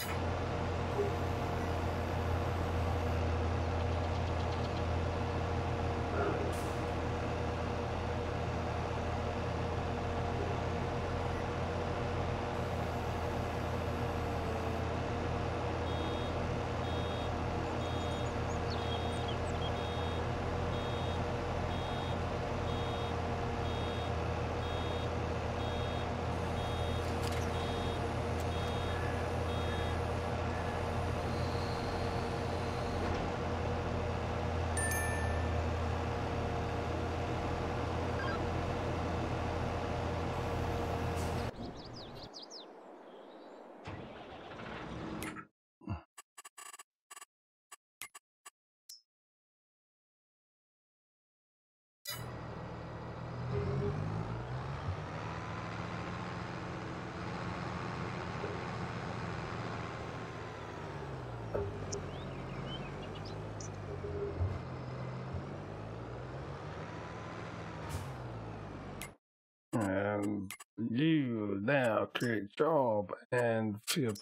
you. Um, you now create job and field.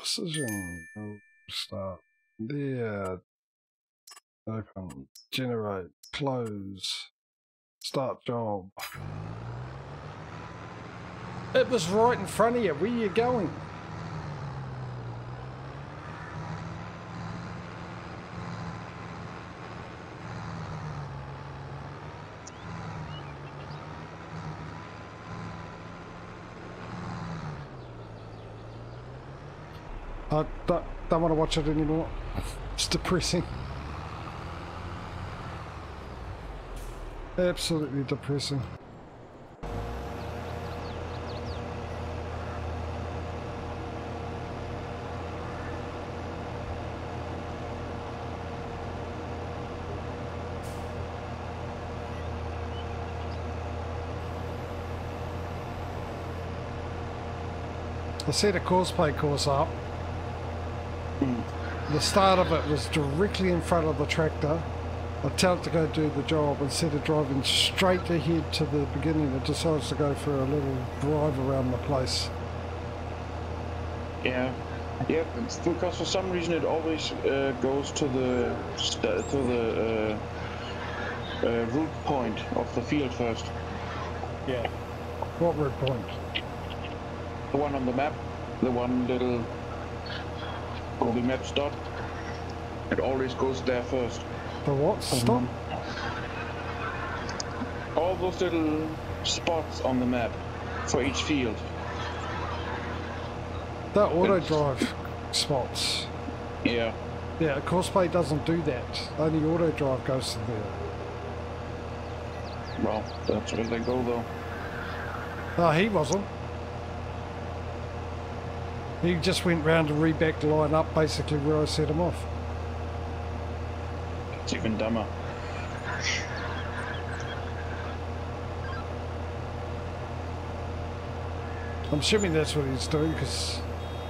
We'll start there. Open, generate, close, start job. It was right in front of you. Where are you going? Uh, I don't, don't want to watch it anymore. It's depressing. Absolutely depressing. I set a Courseplay course up. The start of it was directly in front of the tractor. I tell it to go do the job. Instead of driving straight ahead to the beginning, it decides to go for a little drive around the place. Yeah, yeah. Because for some reason it always uh, goes to the to the uh, uh, root point of the field first. Yeah. What route point? The one on the map, the one little Google Maps dot. It always goes there first. The what? Stop. Um, all those little spots on the map for each field. That auto drive spots. Yeah. Yeah, Courseplay doesn't do that. Only auto drive goes to there. Well, that's where they go though. No, he wasn't. He just went round to reback the line up basically where I set him off. It's even dumber. I'm assuming that's what he's doing because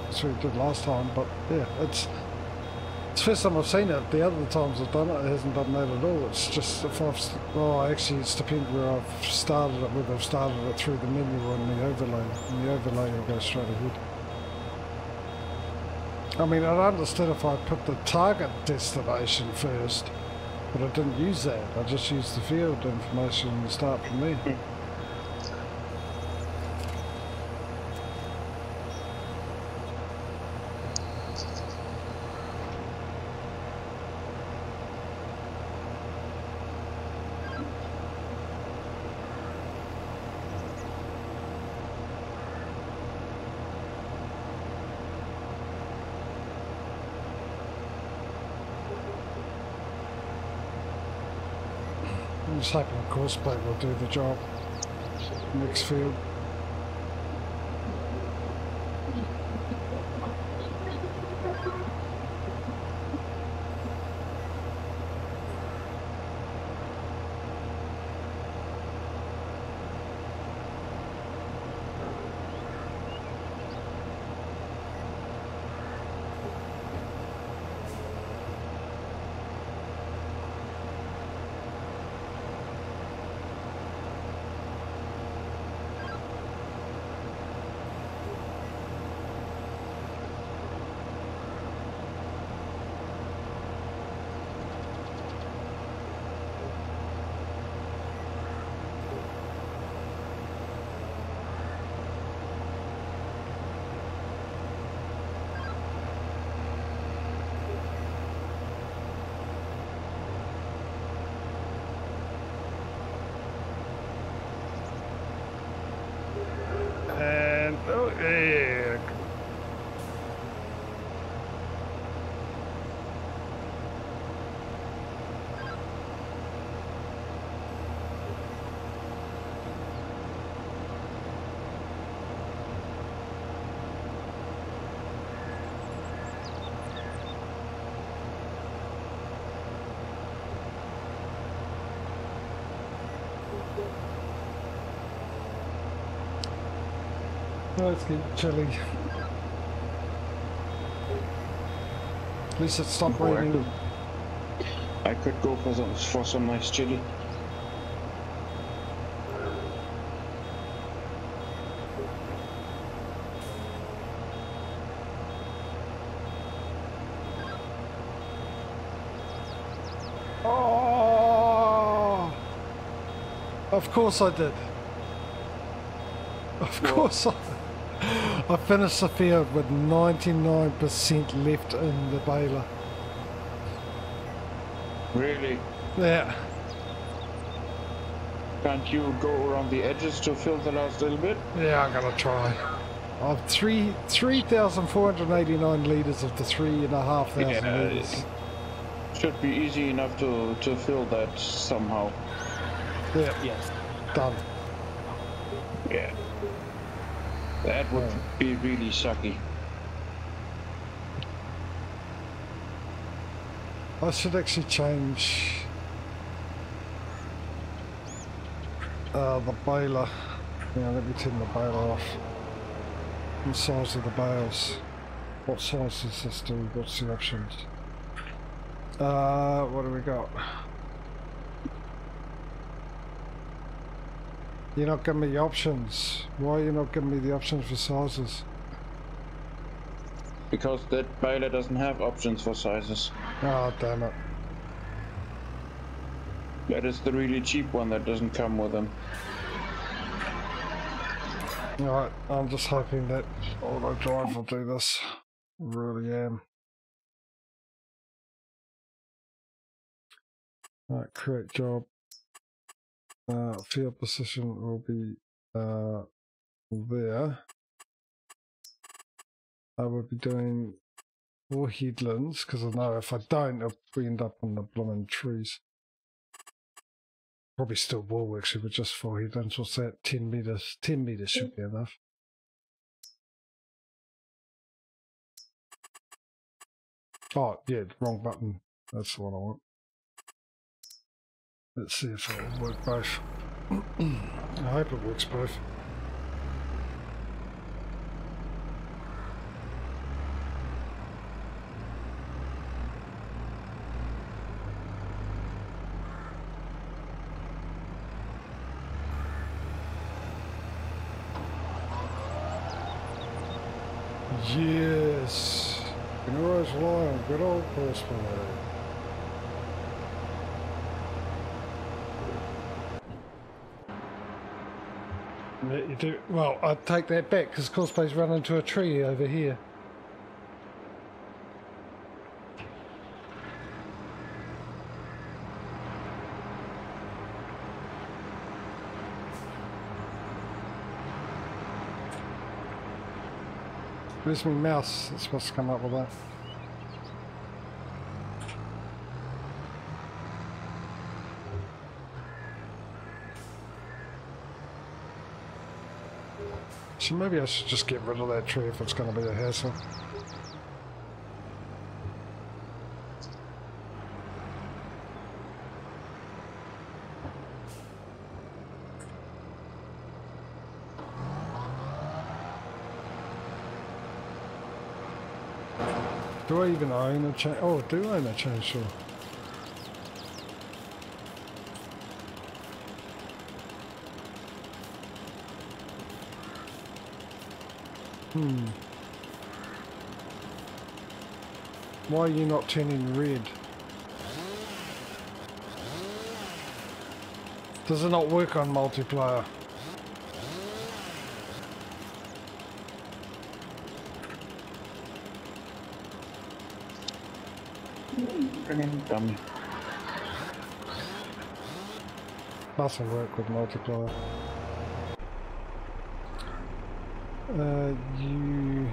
that's what he did last time. But yeah, it's it's the first time I've seen it. The other times I've done it, it hasn't done that at all. It's just if I've well, oh, actually, it's depending where I've started it. Whether I've started it through the menu or in the overlay. In the overlay, it'll go straight ahead. I mean, I'd understood if I put the target destination first, but I didn't use that. I just used the field information and start from there. Hmm. Course plate will do the job. Next field. Oh, it's getting chilly. At least it stopped Boy, raining. I could go for some, for some nice chili. Oh! Of course I did. Of course? I did. I finished the field with 99% left in the baler. Really? Yeah. Can't you go around the edges to fill the last little bit? Yeah, I'm gonna try. I've three three thousand four hundred eighty nine liters of the three and a half thousand Yeah, liters. Should be easy enough to, to fill that somehow. Yeah, Yes. done. Yeah. That would be really sucky. I should actually change uh, the baler. Yeah, let me turn the baler off. The size of the bales. What size does this do? What's the options? Uh, what do we got? You're not giving me the options. Why are you not giving me the options for sizes? Because that baler doesn't have options for sizes. Oh, damn it. That is the really cheap one that doesn't come with them. Alright, I'm just hoping that auto drive will do this. Really am. Alright, create job. Uh, field position will be uh, there. I will be doing four headlands because I know if I don't, I'll end up on the blooming trees. Probably still will actually, but just four headlands. What's that? 10 meters. 10 meters should be enough. Oh, yeah, wrong button. That's what I want. Let's see if it'll work both. I hope it works both. Yes. You can always rely on good old horseplay. Yeah, you do. Well, I take that back because Courseplay's run into a tree over here. Where's my mouse? It's supposed to come up with that. So maybe I should just get rid of that tree if it's going to be a hassle. Do I even own a chain? Oh, I do own a chainsaw. Hmm. Why are you not turning red? Does it not work on multiplayer? Friggin' dummy. Doesn't work with multiplayer. Uh, you...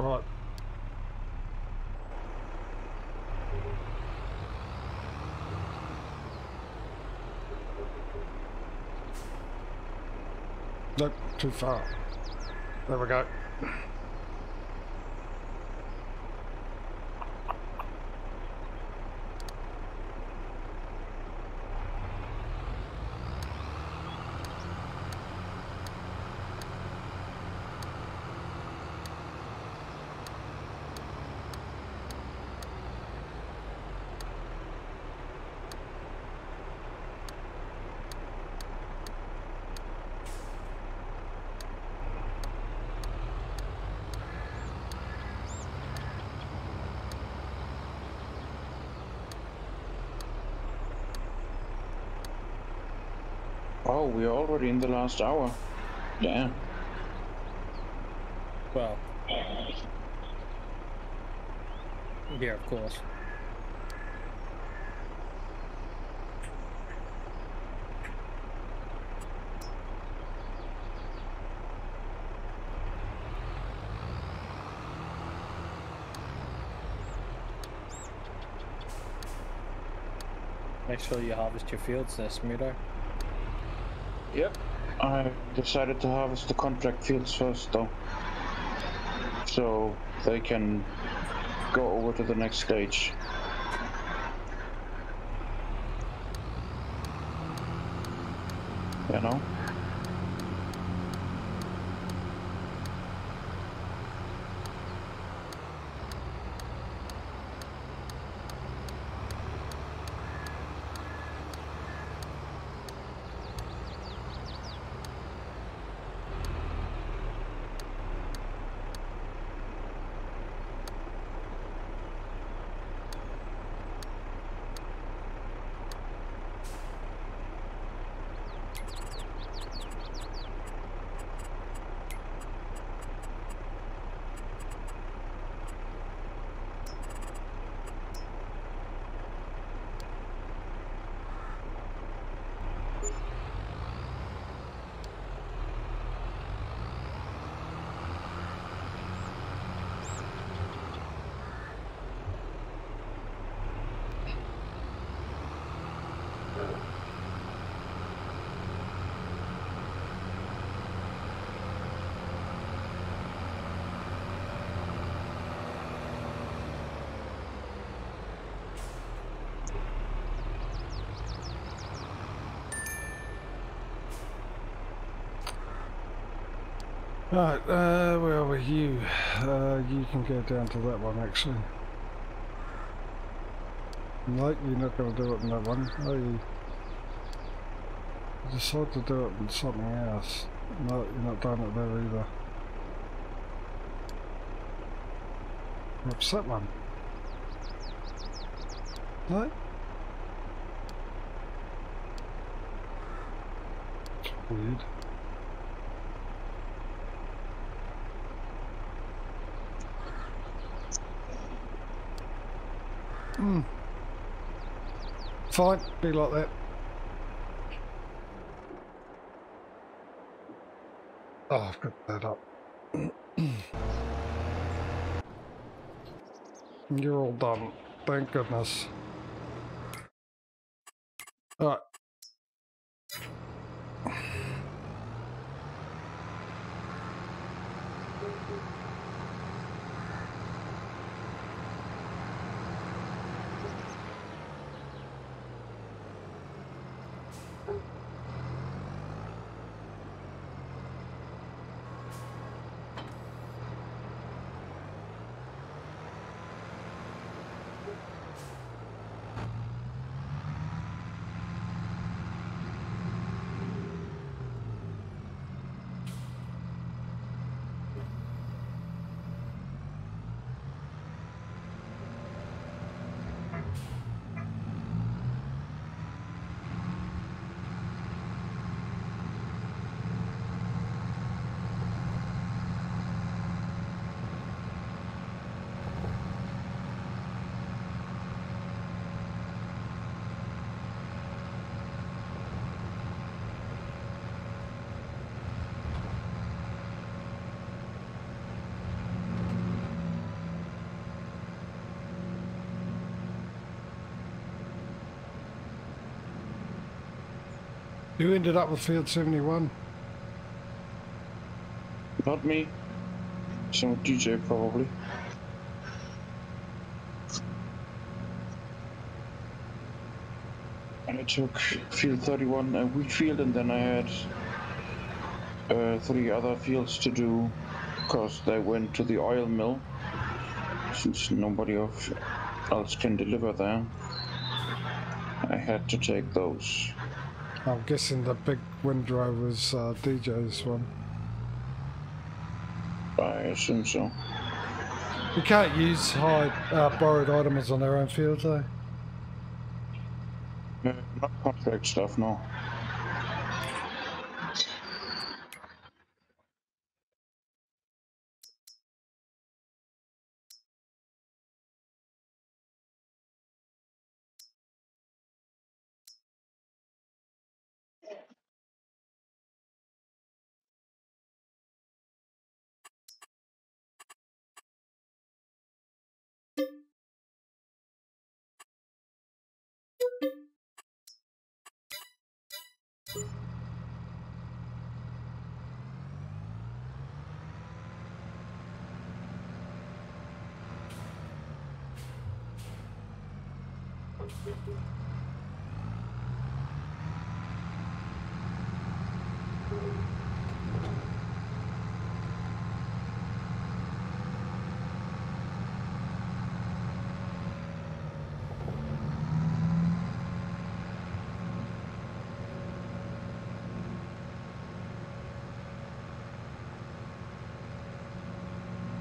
Right. Nope, too far. There we go. Oh, we're already in the last hour. Damn. Well. Yeah, of course. Make sure you harvest your fields there, Smudo. Yep. I decided to harvest the contract fields first, though. So they can go over to the next stage. You know? Right, uh, where were you? Uh, you can go down to that one actually. No, you're not going to do it in that one, are you? You decide to do it in something else. No, you're not doing it there either. Perhaps that one. No? Weird. Hmm. Fine, be like that. Oh, I've got that up. You're all done. Thank goodness. Alright. You ended up with field 71. Not me. Some DJ probably. And I took field 31 a wheat field and then I had uh, three other fields to do because they went to the oil mill since nobody else can deliver there. I had to take those. I'm guessing the big windrow was uh, DJ's one. I assume so. You can't use high uh, borrowed items on their own field, though. Uh, not contract stuff, no.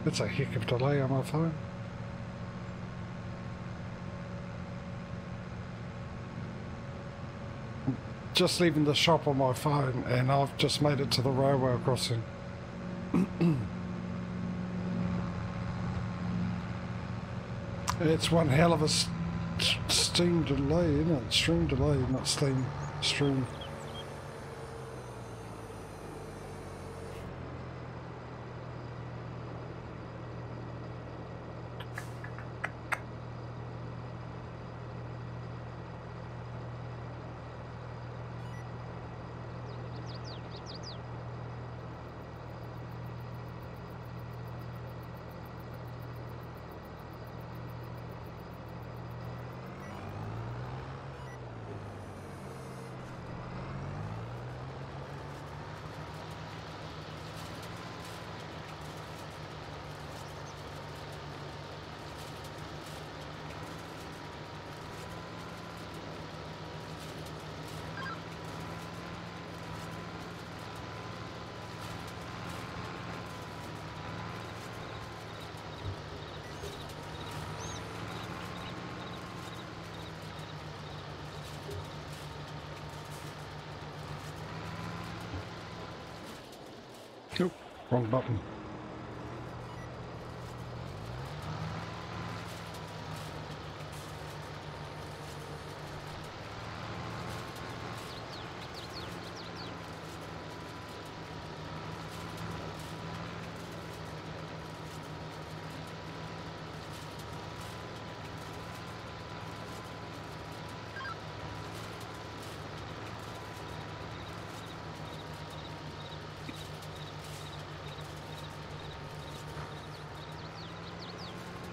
It's a heck of delay on my phone. Just leaving the shop on my phone and I've just made it to the railway crossing. it's one hell of a st steam delay, isn't it? Stream delay, not steam, stream. Nope, wrong button.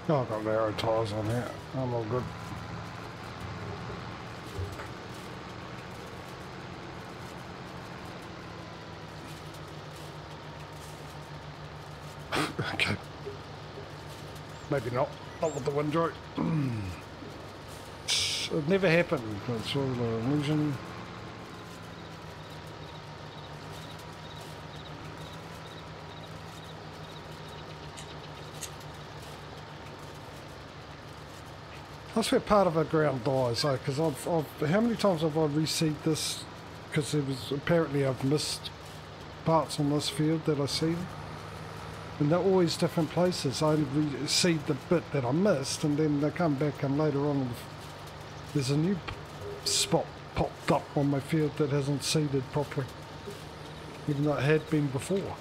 I've got narrow tires on here. I'm all good. okay. Maybe not. Not with the windrow. it never happened. It's all an illusion. That's where part of our ground dies, though, because I've, I've, how many times have I reseed this? Because there was apparently I've missed parts on this field that I see, and they're always different places. I only seed the bit that I missed, and then they come back and later on there's a new spot popped up on my field that hasn't seeded properly, even though it had been before.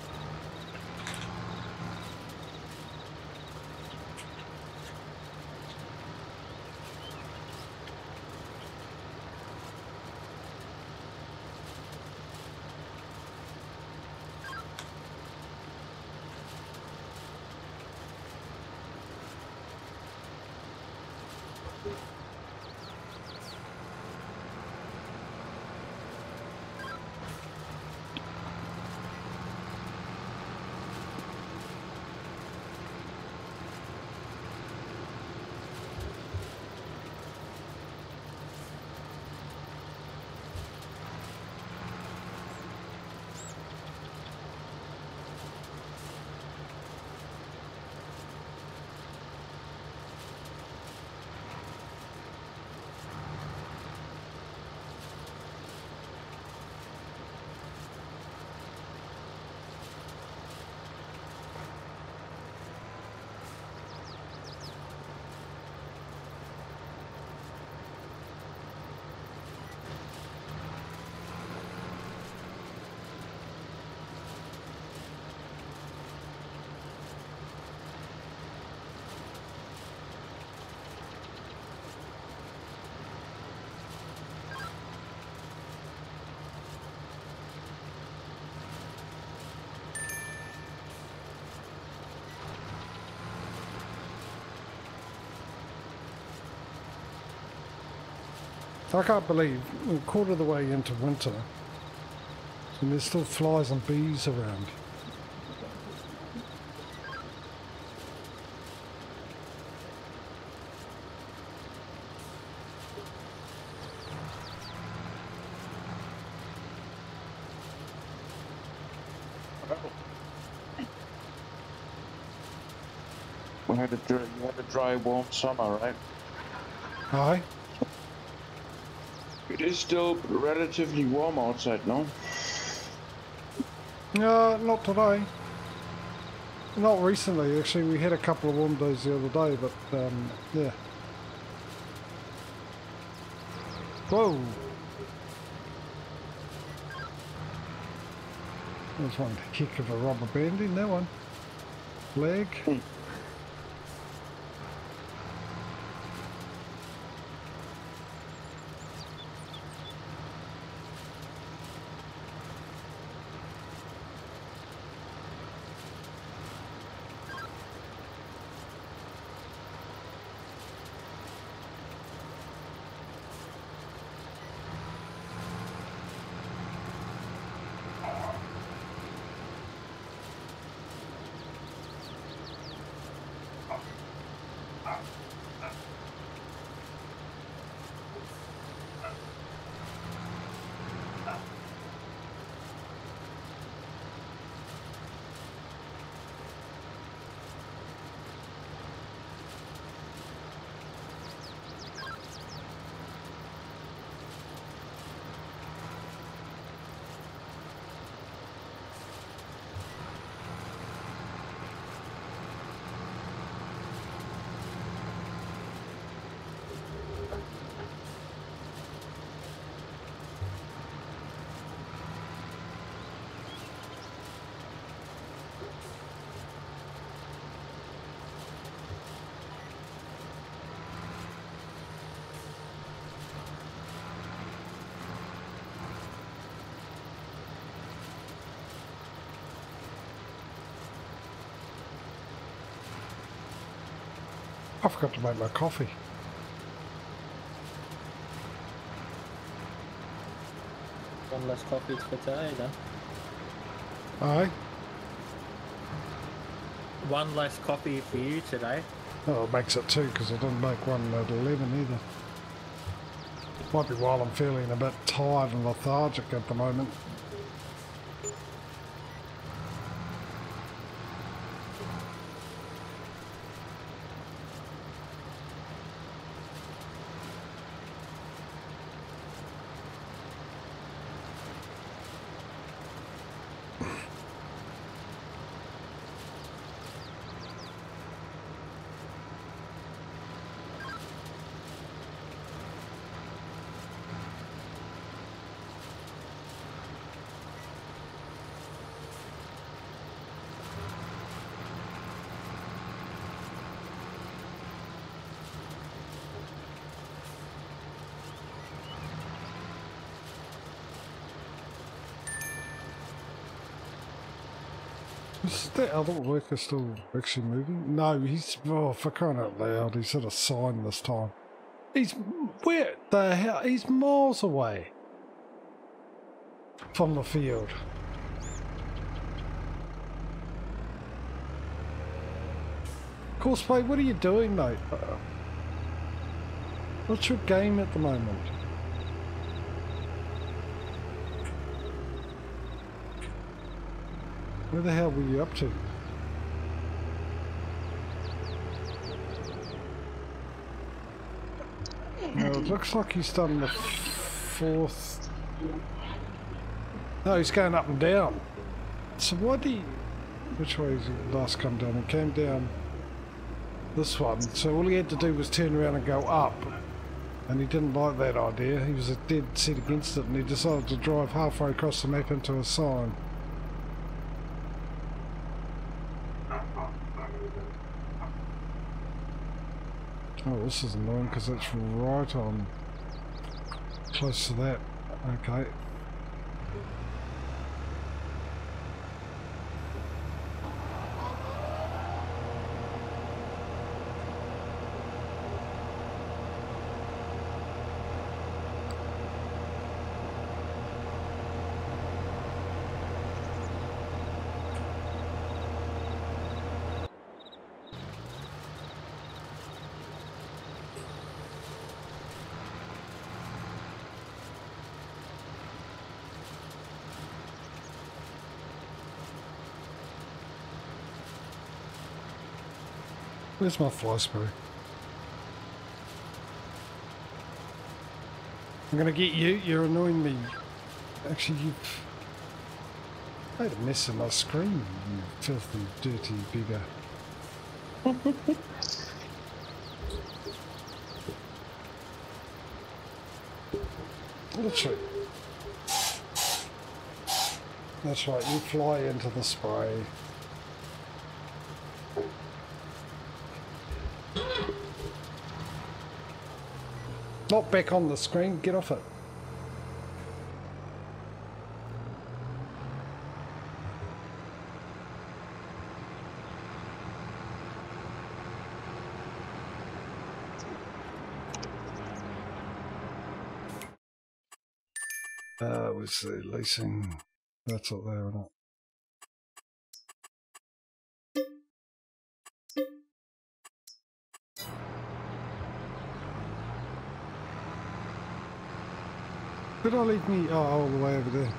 I can't believe we're a quarter of the way into winter and there's still flies and bees around. We had a dry, you had a dry, warm summer, right? Aye. It is still relatively warm outside, no? No, not today. Not recently, actually. We had a couple of warm days the other day, but um, yeah. Whoa! There's one kick of a rubber band in that one. Leg. I forgot to make my coffee. One less coffee for today then. Aye. One less coffee for you today. Oh, it makes it two because I didn't make one at 11 either. Might be while I'm feeling a bit tired and lethargic at the moment. Is that other worker still actually moving? No, he's, oh, for crying out loud, he's at a sign this time. He's, where the hell, he's miles away from the field. Courseplay, what are you doing, mate? What's your game at the moment? Where the hell were you up to? No, it looks like he's done the fourth. No, he's going up and down. So why do you... Which way is he last come down? He came down this one. So all he had to do was turn around and go up. And he didn't like that idea. He was a dead set against it and he decided to drive halfway across the map into a sign. Oh, this is annoying because it's right on close to that. Okay. Where's my fly spray? I'm gonna get you. You're annoying me. Actually, you've made a mess of my screen, you filthy, dirty bigger. Right. That's right, you fly into the spray. Not back on the screen, get off it. Uh, was the leasing. That's up there, isn't? Did I leave me? Oh, all the way over there.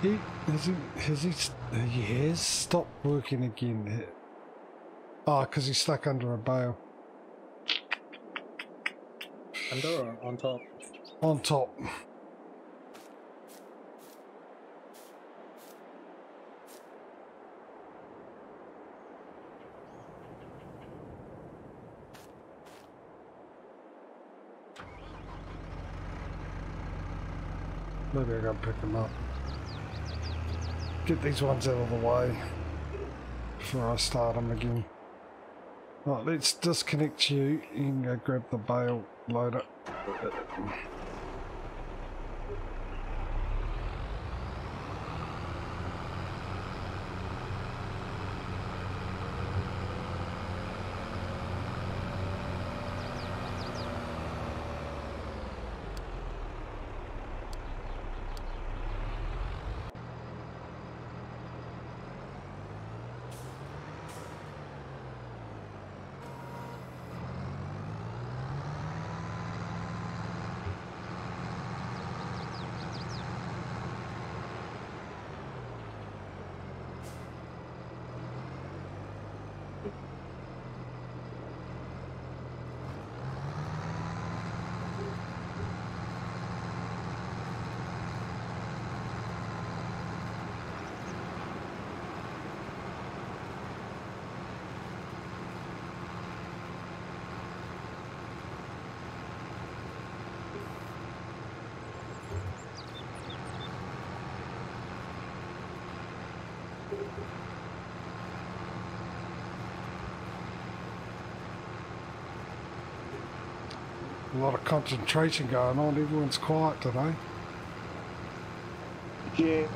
He has he has he he has stopped working again. Oh, because he's stuck under a bale Under or on top? on top. Maybe I gotta pick them up. Get these ones out of the way before I start them again. Right, let's disconnect you. and go grab the bale, load A lot of concentration going on. Everyone's quiet today. Yeah.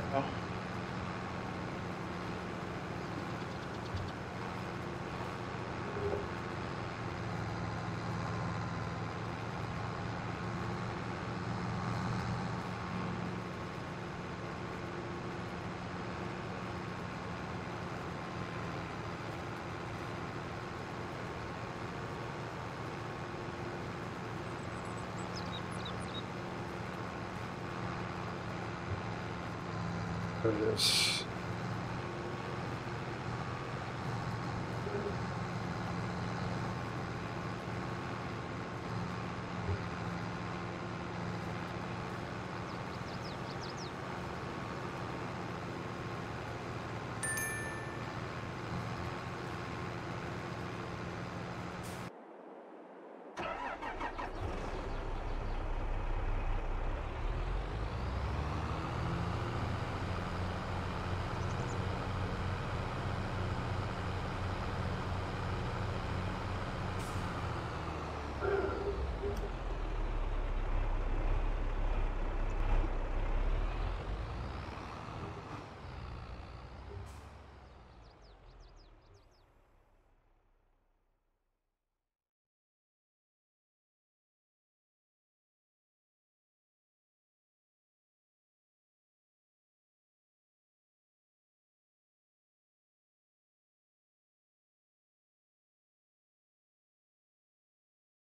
There it is.